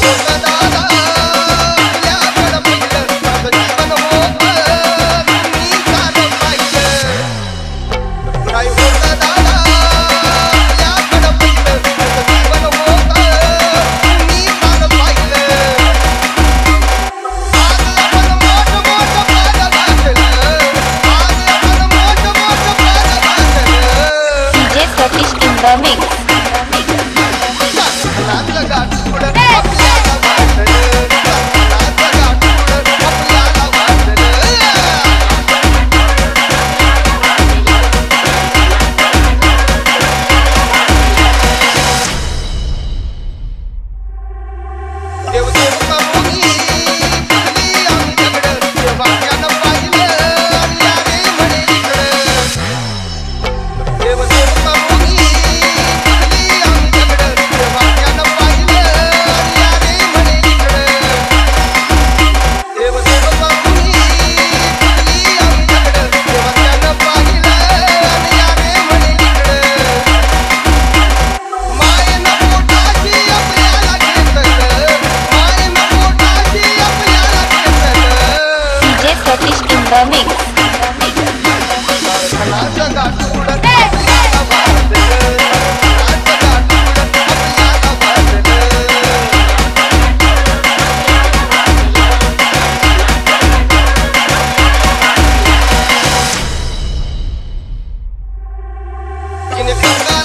また in your car.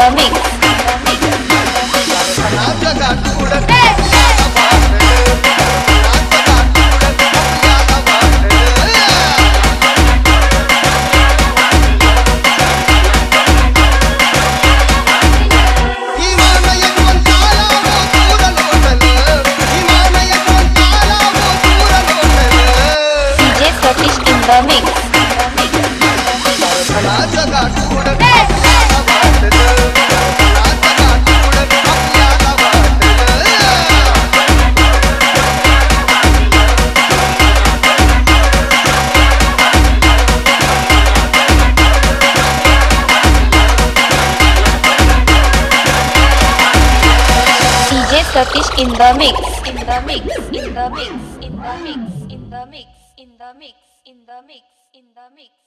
Hey! Turkish in the mix, in the mix, in the mix, in the mix, in the mix, in the mix, in the mix, in the mix.